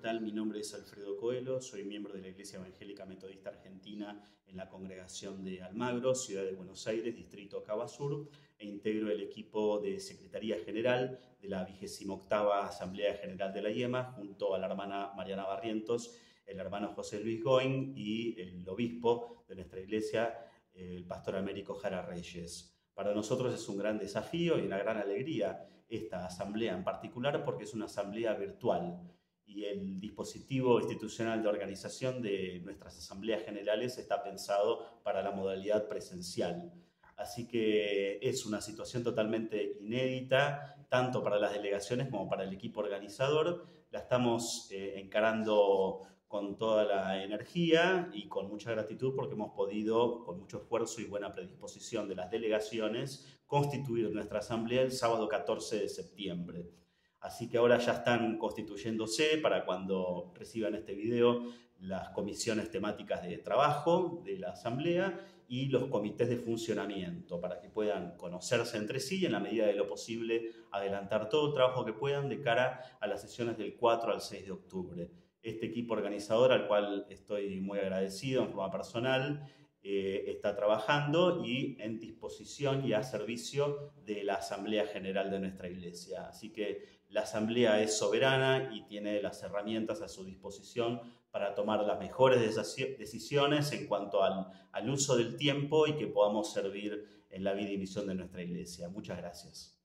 tal? Mi nombre es Alfredo Coelho, soy miembro de la Iglesia Evangélica Metodista Argentina en la congregación de Almagro, Ciudad de Buenos Aires, Distrito Cabasur, e integro el equipo de Secretaría General de la 28 Asamblea General de la IEMA, junto a la hermana Mariana Barrientos, el hermano José Luis Goin y el obispo de nuestra iglesia, el pastor Américo Jara Reyes. Para nosotros es un gran desafío y una gran alegría esta asamblea en particular porque es una asamblea virtual y el dispositivo institucional de organización de nuestras asambleas generales está pensado para la modalidad presencial. Así que es una situación totalmente inédita, tanto para las delegaciones como para el equipo organizador. La estamos eh, encarando con toda la energía y con mucha gratitud porque hemos podido, con mucho esfuerzo y buena predisposición de las delegaciones, constituir nuestra asamblea el sábado 14 de septiembre. Así que ahora ya están constituyéndose para cuando reciban este video las comisiones temáticas de trabajo de la asamblea y los comités de funcionamiento para que puedan conocerse entre sí y en la medida de lo posible adelantar todo el trabajo que puedan de cara a las sesiones del 4 al 6 de octubre. Este equipo organizador al cual estoy muy agradecido en forma personal, eh, está trabajando y en disposición y a servicio de la Asamblea General de nuestra Iglesia. Así que la Asamblea es soberana y tiene las herramientas a su disposición para tomar las mejores decisiones en cuanto al, al uso del tiempo y que podamos servir en la vida y misión de nuestra Iglesia. Muchas gracias.